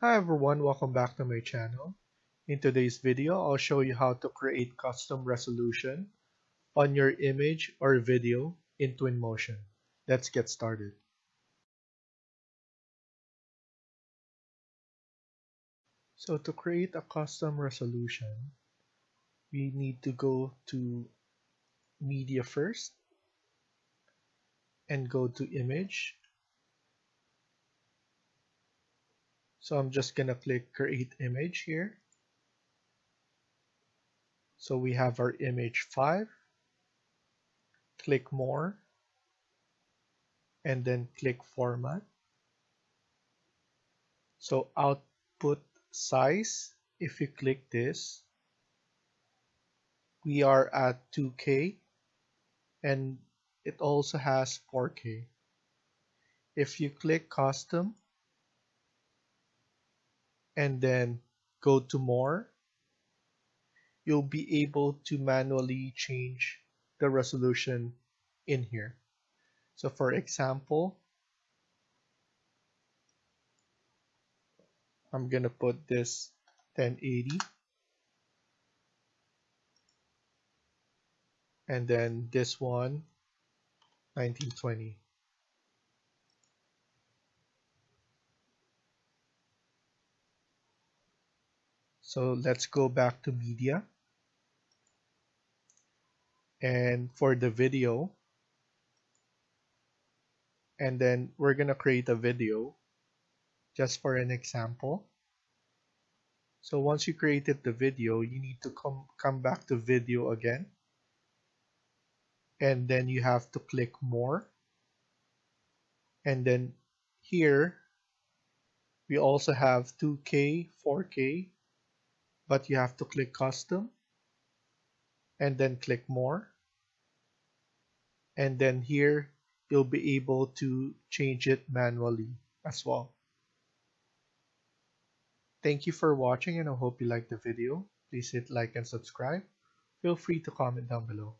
Hi everyone, welcome back to my channel. In today's video, I'll show you how to create custom resolution on your image or video in Twinmotion. Let's get started. So to create a custom resolution, we need to go to media first and go to image So I'm just gonna click create image here. So we have our image 5. Click more and then click format. So output size, if you click this, we are at 2K and it also has 4K. If you click custom, and then go to more, you'll be able to manually change the resolution in here. So for example, I'm going to put this 1080 and then this one 1920. So let's go back to media. And for the video, and then we're going to create a video just for an example. So once you created the video, you need to come, come back to video again. And then you have to click more. And then here, we also have 2K, 4K, but you have to click custom and then click more and then here you'll be able to change it manually as well. Thank you for watching and I hope you liked the video. Please hit like and subscribe. Feel free to comment down below.